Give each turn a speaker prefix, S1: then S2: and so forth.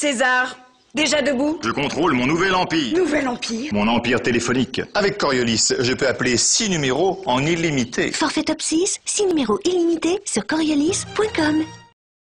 S1: César, déjà debout
S2: Je contrôle mon nouvel empire.
S1: Nouvel empire.
S2: Mon empire téléphonique.
S3: Avec Coriolis, je peux appeler 6 numéros en illimité.
S4: Forfait top 6, 6 numéros illimités sur coriolis.com.